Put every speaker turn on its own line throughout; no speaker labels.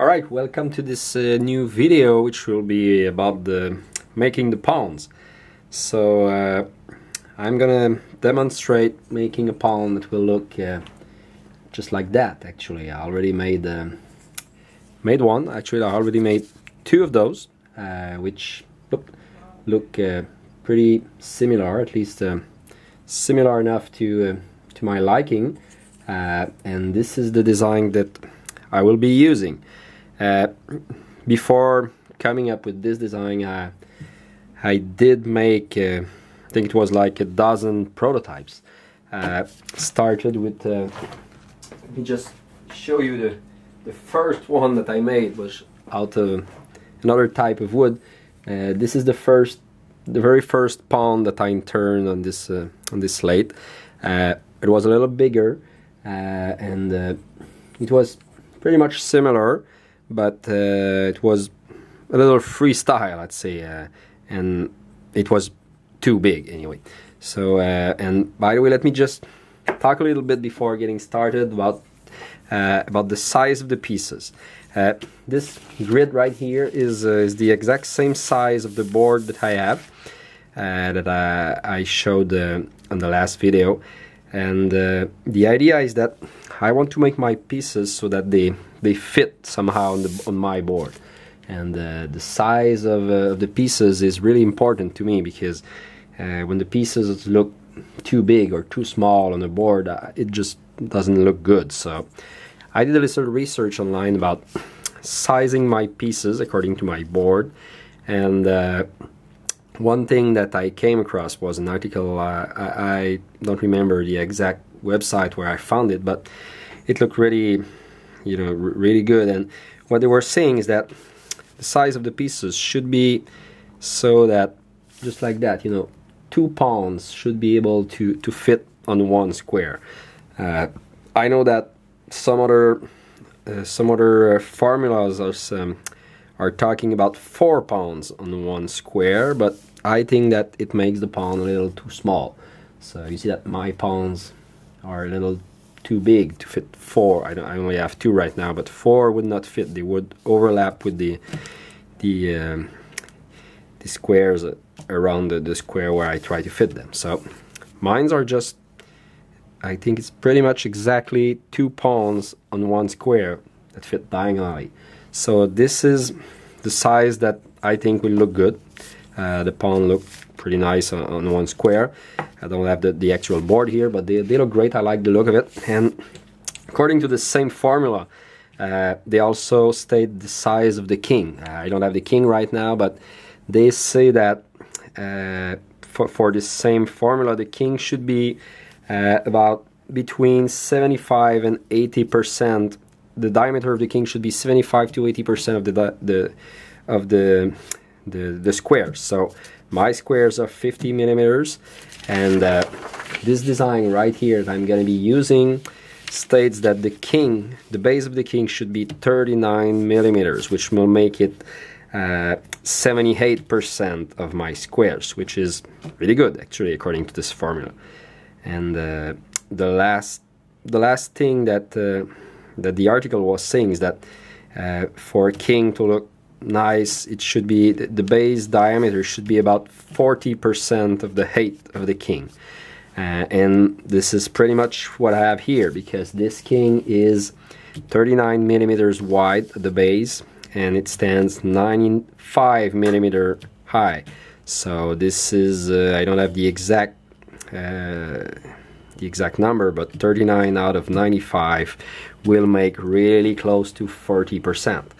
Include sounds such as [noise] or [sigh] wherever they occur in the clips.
Alright, welcome to this uh, new video which will be about the making the pawns. So uh, I'm gonna demonstrate making a pawn that will look uh, just like that actually. I already made uh, made one, actually I already made two of those uh, which look, look uh, pretty similar, at least similar enough to, to my liking and this is the design that I will be using. Uh, before coming up with this design, I, I did make, uh, I think it was like a dozen prototypes. Uh, started with, uh, let me just show you the, the first one that I made was out of another type of wood. Uh, this is the first, the very first pawn that I turned on this on this lathe. it was a little bigger, and it was pretty much similar but uh, it was a little freestyle, let's say, uh, and it was too big anyway. So, uh, and by the way, let me just talk a little bit before getting started about about the size of the pieces. Uh, this grid right here is, uh, is the exact same size of the board that I have uh, that I, I showed on the last video and the idea is that I want to make my pieces so that they they fit somehow on the on my board. And uh, the size of, uh, of, the pieces is really important to me because uh, when the pieces look too big or too small on the board uh, it just doesn't look good. So I did a little research online about sizing my pieces according to my board. And uh, one thing that I came across was an article uh, I, I don't remember the exact website where I found it but it looked really you know really good. And what they were saying is that the size of the pieces should be so that just like that you know two pawns should be able to to fit on one square. Uh, I know that some other uh, some other formulas are um, are talking about four pawns on one square but I think that it makes the pawn a little too small. So you see that my pawns are a little too big to fit four. I, I, only have two right now, but four would not fit. They would overlap with the the um, the squares around the, the square where I try to fit them. So mines are just, I think it's pretty much exactly two pawns on one square that fit diagonally. So this is the size that I think will look good. Uh, the pawn look pretty nice on, on, one square. I don't have the, the actual board here, but they, they look great. I like the look of it. And according to the same formula, uh, they also state the size of the king. Uh, I don't have the king right now, but they say that uh, for, for the same formula, the king should be uh, about between 75 and 80 percent. The diameter of the king should be 75 to 80 percent of the the of the the, the squares. So my squares are 50 millimeters and uh, this design right here that I'm going to be using states that the king, the base of the king should be 39 millimeters, which will make it 78% uh, of my squares, which is really good actually according to this formula. And uh, the last, the last thing that uh, that the article was saying is that uh, for a king to look nice. It should be the base diameter should be about 40% of the height of the king. Uh, and this is pretty much what I have here because this king is 39 millimeters wide at the base and it stands 95 millimeter high. So this is uh, I don't have the exact uh, the exact number, but 39 out of 95 will make really close to 40 percent.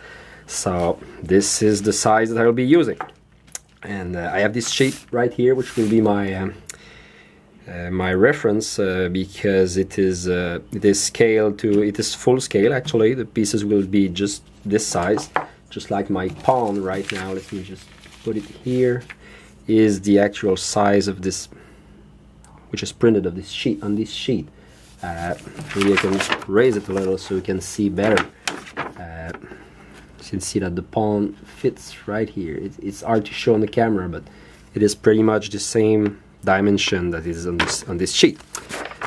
So this is the size that I will be using. And uh, I have this sheet right here, which will be my um, uh, my reference uh, because it is uh, it is scaled to it is full scale actually. The pieces will be just this size, just like my pawn right now. Let me just put it here. Is the actual size of this, which is printed of this sheet on this sheet. Uh, maybe I can just raise it a little so you can see better. You can see that the pawn fits right here. It, it's hard to show on the camera, but it is pretty much the same dimension that is on this on this sheet.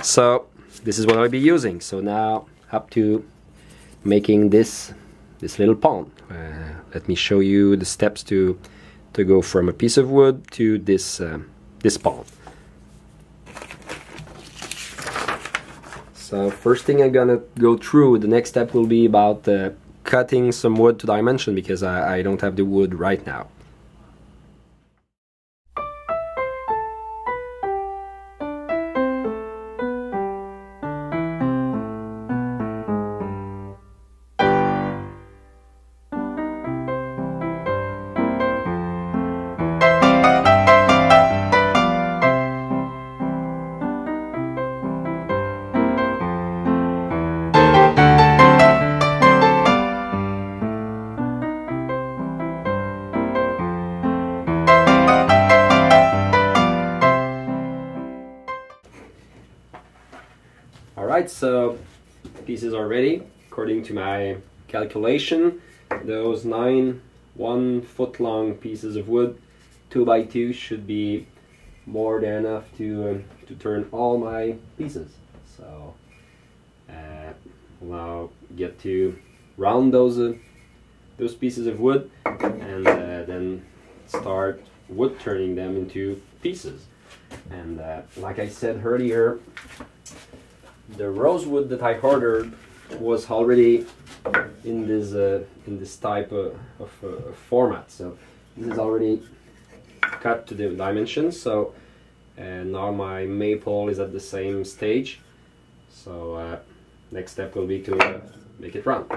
So this is what I'll be using. So now up to making this this little pawn. Uh, let me show you the steps to to go from a piece of wood to this uh, this pawn. So first thing I'm gonna go through, the next step will be about uh, cutting some wood to dimension because I, I don't have the wood right now. So pieces are ready. According to my calculation, those nine one foot long pieces of wood, two by two, should be more than enough to um, to turn all my pieces. So uh, we'll now get to round those uh, those pieces of wood and uh, then start wood turning them into pieces. And uh, like I said earlier, the rosewood that I ordered was already in this uh, in this type of, of uh, format. So this is already cut to the dimensions. So uh, now my maple is at the same stage. So uh, next step will be to make it round.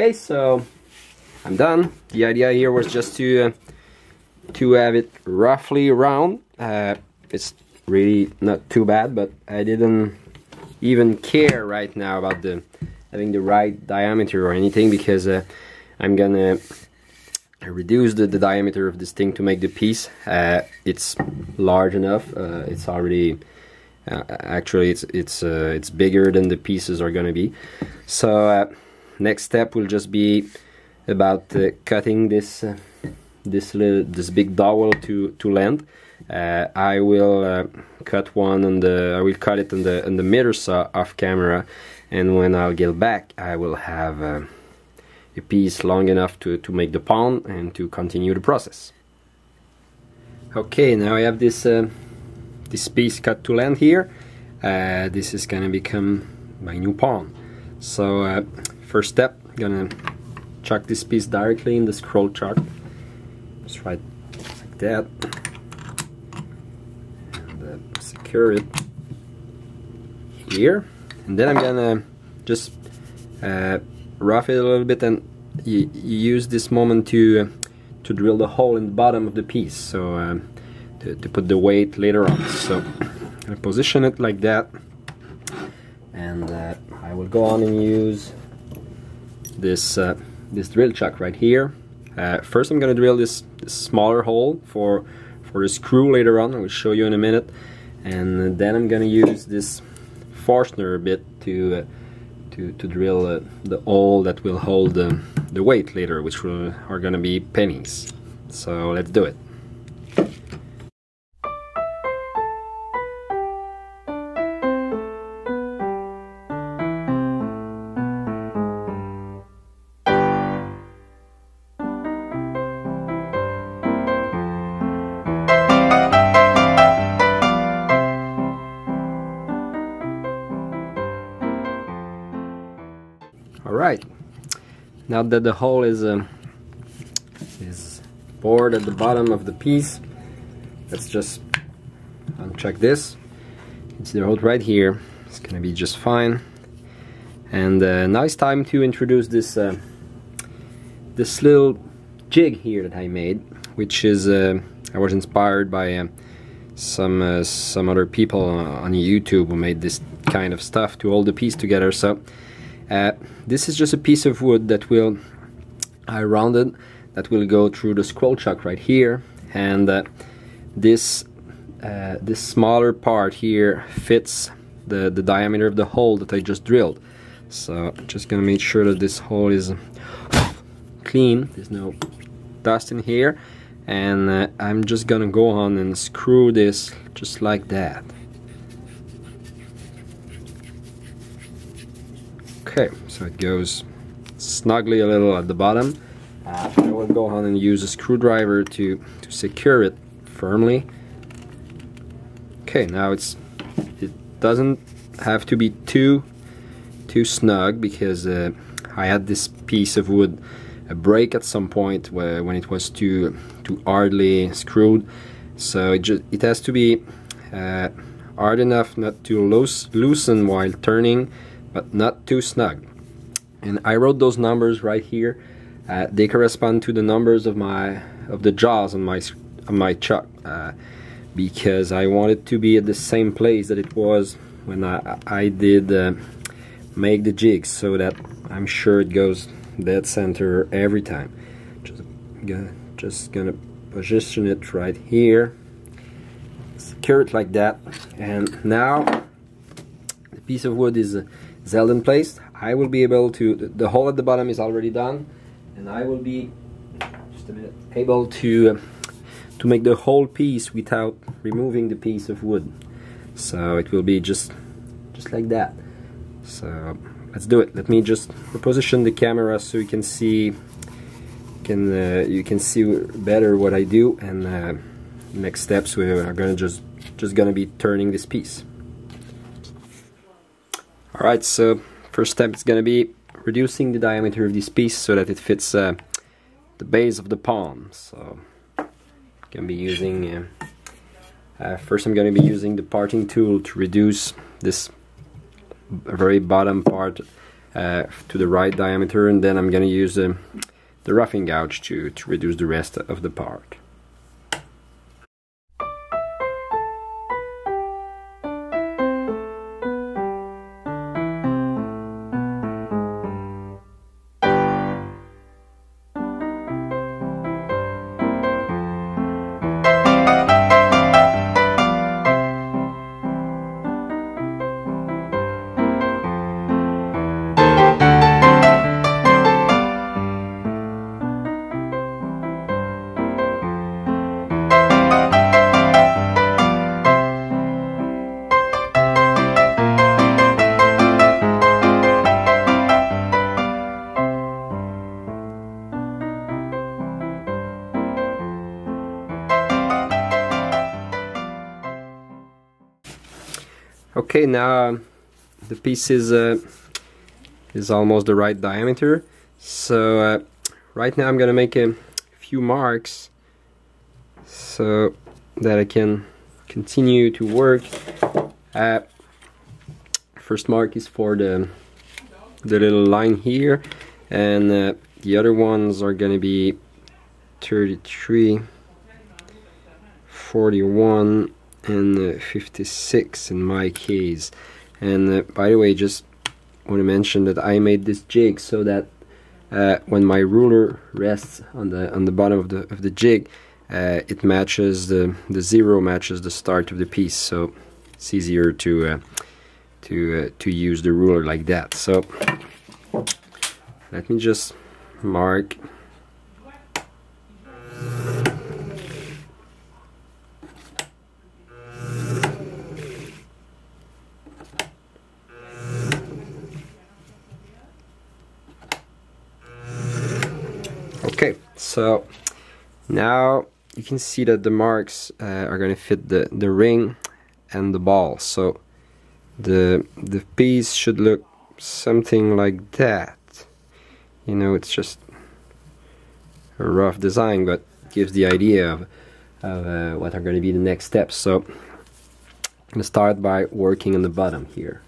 Okay, so I'm done. The idea here was just to uh, to have it roughly round. Uh, it's really not too bad, but I didn't even care right now about the having the right diameter or anything because uh, I'm gonna reduce the, the, diameter of this thing to make the piece. Uh, it's large enough. Uh, it's already uh, actually it's it's it's bigger than the pieces are gonna be. So next step will just be about uh, cutting this uh, this little this big dowel to to length. Uh, I will uh, cut one on the I will cut it on the on the miter saw off camera, and when I'll get back, I will have uh, a piece long enough to to make the pawn and to continue the process. Okay, now I have this uh, this piece cut to length here. this is gonna become my new pawn. So First step, I'm gonna chuck this piece directly in the scroll chuck. Just right like that. And uh, secure it here. And then I'm gonna just uh, rough it a little bit and use this moment to to drill the hole in the bottom of the piece so um, to, to, put the weight later on so I'm position it like that and uh, I will go on and use this uh, this drill chuck right here. Uh, first I'm gonna drill this, this, smaller hole for for the screw later on, I will show you in a minute. And then I'm gonna use this Forstner bit to uh, to, to drill uh, the hole that will hold the, the weight later, which will, are gonna be pennies. So let's do it. That the hole is um, is bored at the bottom of the piece, let's just unchuck this. It's the hole right here. It's gonna be just fine. And uh, now it's time to introduce this uh, this little jig here that I made, which is uh, I was inspired by uh, some uh, some other people on YouTube who made this kind of stuff to hold the piece together. So uh, this is just a piece of wood that will I rounded that will go through the scroll chuck right here. And uh, this uh, this smaller part here fits the, the diameter of the hole that I just drilled. So just gonna make sure that this hole is clean. There's no dust in here. And uh, I'm just gonna go on and screw this just like that Okay, so it goes snugly a little at the bottom. Uh, I will go on and use a screwdriver to, to secure it firmly. Okay, now it's it doesn't have to be too too snug because uh, I had this piece of wood a break at some point where, when it was too too hardly screwed. So it just it has to be uh, hard enough not to loose, loosen while turning but not too snug. And I wrote those numbers right here. Uh, they correspond to the numbers of my of the jaws on my on my chuck uh, because I wanted to be at the same place that it was when I I did uh, make the jigs, so that I'm sure it goes dead center every time. Just gonna just gonna position it right here, secure it like that, and now the piece of wood is Zelden placed, I will be able to, the hole at the bottom is already done, and I will be, just a minute, able to, to make the whole piece without removing the piece of wood. So it will be just, just like that. So let's do it. Let me just reposition the camera so you can see, can uh, you can see better what I do, and uh, next steps we are gonna just just gonna be turning this piece. Alright, so first step is going to be reducing the diameter of this piece so that it fits uh, the base of the pawn. So to be using, uh, uh, first I'm going to be using the parting tool to reduce this very bottom part uh, to the right diameter and then I'm going to use uh, the roughing gouge to, to reduce the rest of the part. Okay, now the piece is uh, is almost the right diameter. So uh, right now I'm gonna make a few marks so that I can continue to work. Uh, first mark is for the the little line here, and uh, the other ones are gonna be 33, 41 and uh, 56 in my case. And uh, by the way just want to mention that I made this jig so that uh, when my ruler rests on the on the bottom of the of the jig, uh, it matches the the zero matches the start of the piece, so it's easier to uh, to uh, to use the ruler like that. So let me just mark so now you can see that the marks uh, are going to fit the, the ring and the ball. So the the piece should look something like that. You know, it's just a rough design, but gives the idea of, of uh, what are going to be the next steps. So I'm going to start by working on the bottom here.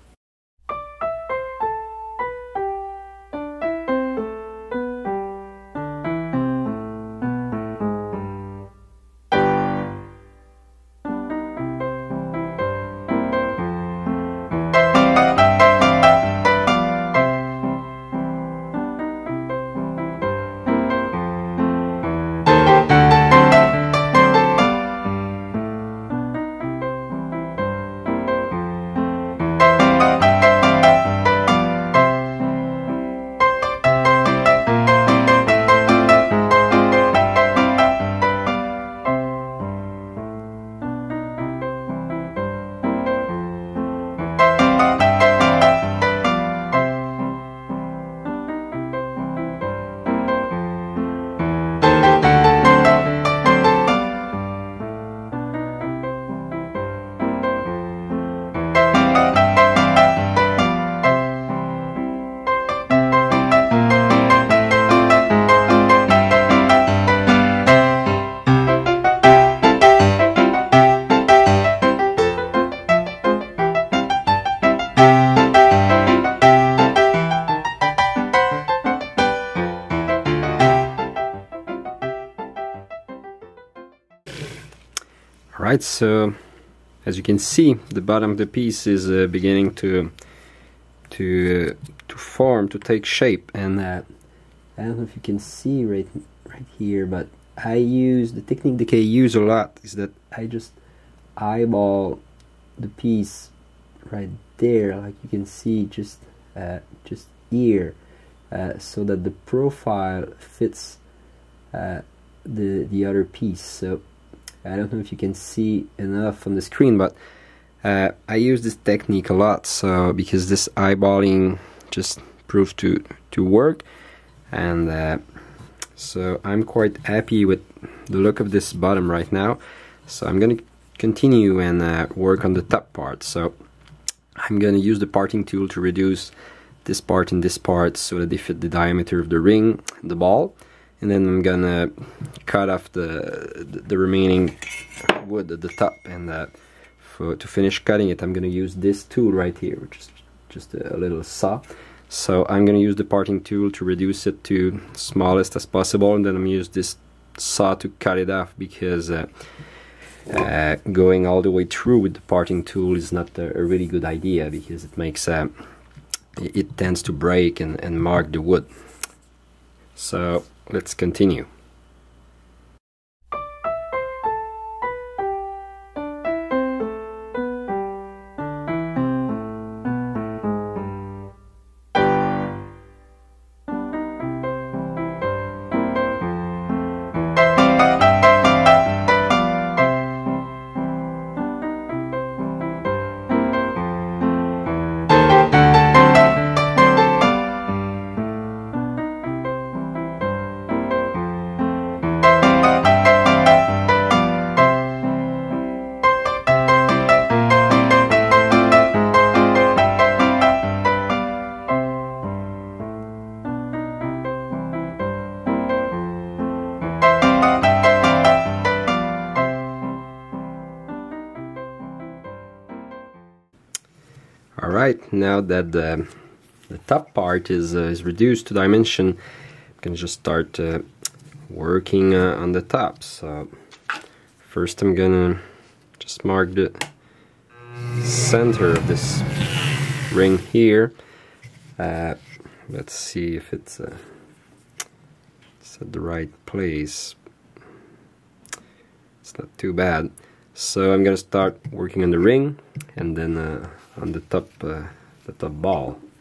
Alright, so as you can see, the bottom of the piece is uh, beginning to to uh, to form, to take shape, and uh, I don't know if you can see right right here, but I use the technique that I use a lot is that I just eyeball the piece right there, like you can see, just uh, just here, uh, so that the profile fits uh, the the other piece. So I don't know if you can see enough on the screen, but uh, I use this technique a lot. So because this eyeballing just proved to to work, and uh, so I'm quite happy with the look of this bottom right now. So I'm gonna continue and uh, work on the top part. So I'm gonna use the parting tool to reduce this part and this part so that they fit the diameter of the ring, the ball and then I'm gonna cut off the the remaining wood at the top and uh, for to finish cutting it I'm gonna use this tool right here which is just a, little saw. So I'm gonna use the parting tool to reduce it to smallest as possible and then I'm gonna use this saw to cut it off because uh, uh, going all the way through with the parting tool is not a, a really good idea because it makes uh, it, it tends to break and, and mark the wood. So Let's continue. Now that the, the top part is, uh, is reduced to dimension, I can just start uh, working uh, on the top. So first I'm gonna just mark the center of this ring here. Uh, let's see if it's uh, at the right place. It's not too bad. So I'm gonna start working on the ring and then uh, on the top, uh, the top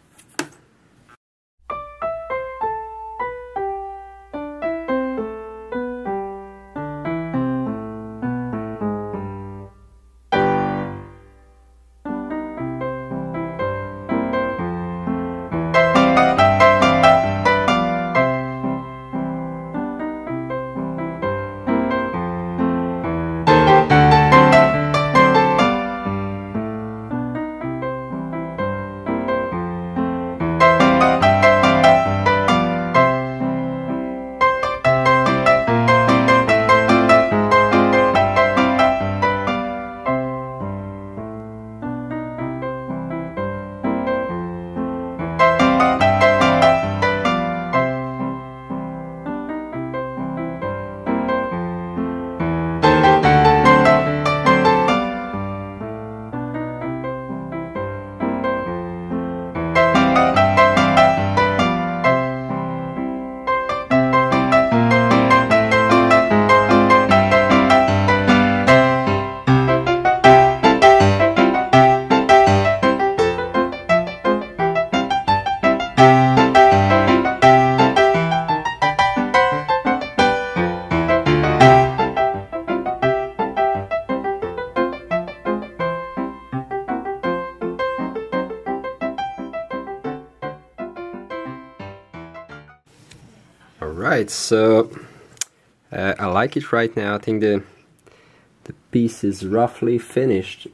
Alright, so uh, I like it right now. I think the the piece is roughly finished.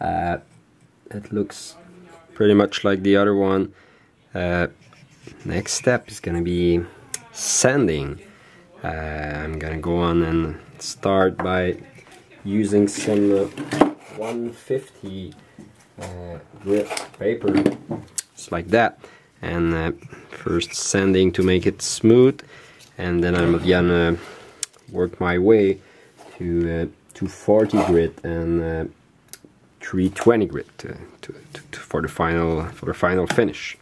Uh, it looks pretty much like the other one. Uh, next step is gonna be sanding. Uh, I'm gonna go on and start by using some uh, 150 uh, grit paper, just like that and uh, first sanding to make it smooth and then I'm gonna work my way to uh, 240 grit and uh, 320 grit to, to, to, for the final for the final finish.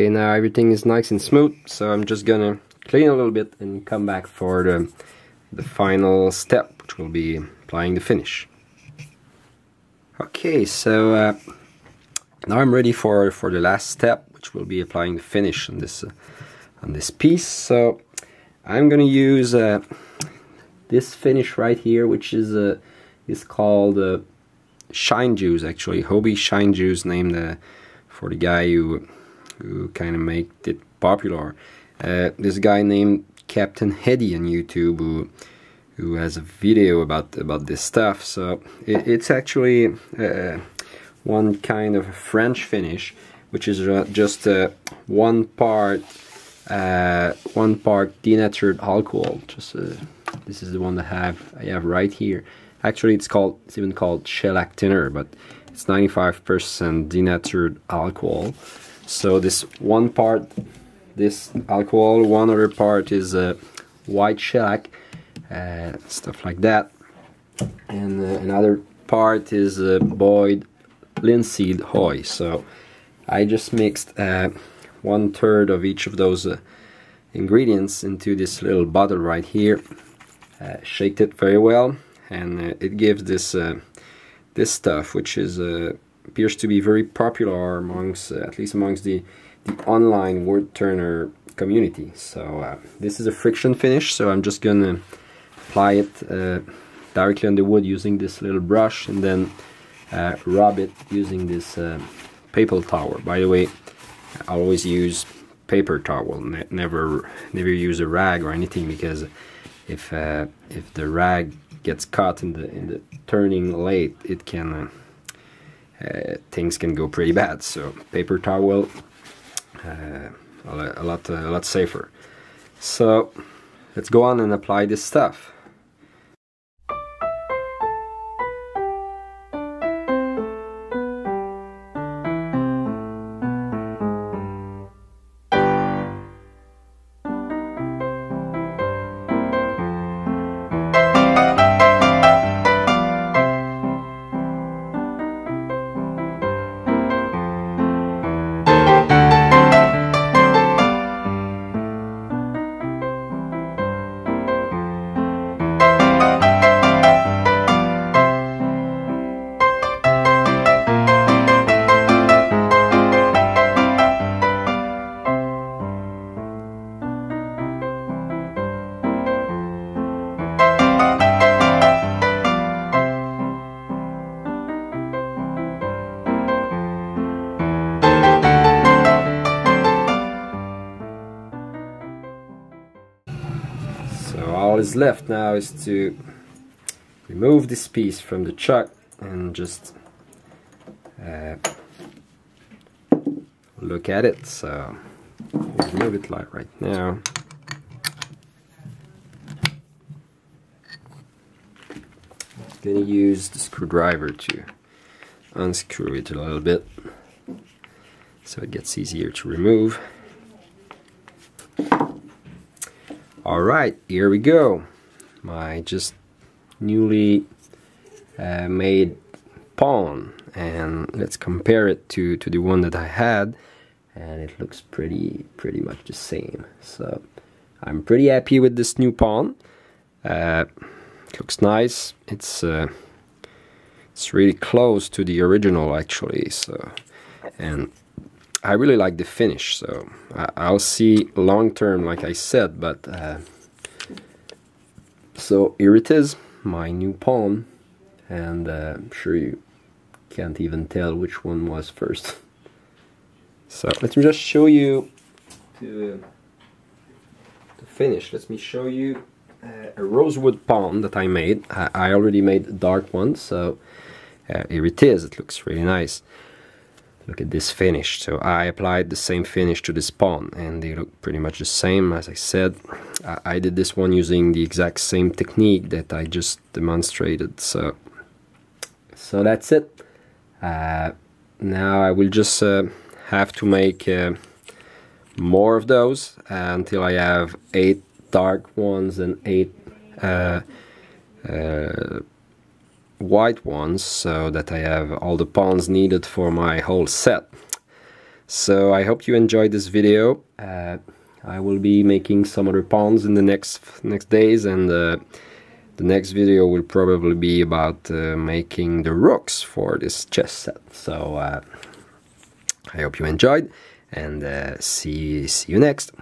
Okay, now everything is nice and smooth, so I'm just gonna clean a little bit and come back for the, the final step, which will be applying the finish. Okay, so uh, now I'm ready for, for the last step, which will be applying the finish on this, uh, on this piece. So I'm gonna use uh, this finish right here, which is, uh, is called uh, Shine Juice, actually. Hobie Shine Juice, named uh, for the guy who who kind of made it popular. Uh, this guy named Captain Eddie on YouTube who who has a video about about this stuff. So it, it's actually uh, one kind of friction finish, which is uh, just uh, one part uh, one part denatured alcohol. Just uh, this is the one that I have I have right here. Actually, it's called it's even called shellac thinner, but it's 95% denatured alcohol. So this one part, this alcohol, one other part is white shellac, uh, stuff like that. And uh, another part is uh, boiled linseed oil. So I just mixed uh, one third of each of those uh, ingredients into this little bottle right here. Shaked it very well and it gives this this stuff, which is uh, appears to be very popular amongst, uh, at least amongst the, the online wood turner community. So uh, this is a friction finish, so I'm just gonna apply it uh, directly on the wood using this little brush and then uh, rub it using this uh, paper towel. By the way, I always use paper towel, ne never never use a rag or anything because if uh, if the rag gets caught in the in the turning lathe, it can uh, things can go pretty bad. So paper towel, uh, a lot a lot safer. So let's go on and apply this stuff. Is left now is to remove this piece from the chuck and just uh, look at it. So remove it like right now. Gonna use the screwdriver to unscrew it a little bit so it gets easier to remove Alright, here we go. My just newly uh, made pawn and let's compare it to, to the one that I had and it looks pretty pretty much the same. So I'm pretty happy with this new pawn. Uh, looks nice. It's uh, it's really close to the original actually. So and I really like the finish, so I'll see long term, like I said, but uh, so here it is, my new pawn, and uh, I'm sure you can't even tell which one was first. [laughs] So let me just show you the, the finish. Let me show you uh, a rosewood pawn that I made. I, I already made a dark one, so uh, here it is. It looks really nice look at this finish. So I applied the same finish to this pawn and they look pretty much the same. As I said I, I did this one using the exact same technique that I just demonstrated. So so that's it. Uh, now I will just uh, have to make uh, more of those until I have eight dark ones and eight uh, uh, white ones so that I have all the pawns needed for my whole set. So I hope you enjoyed this video. Uh, I will be making some other pawns in the next next days and uh, the next video will probably be about uh, making the rooks for this chess set. So uh, I hope you enjoyed and uh, see, see you next.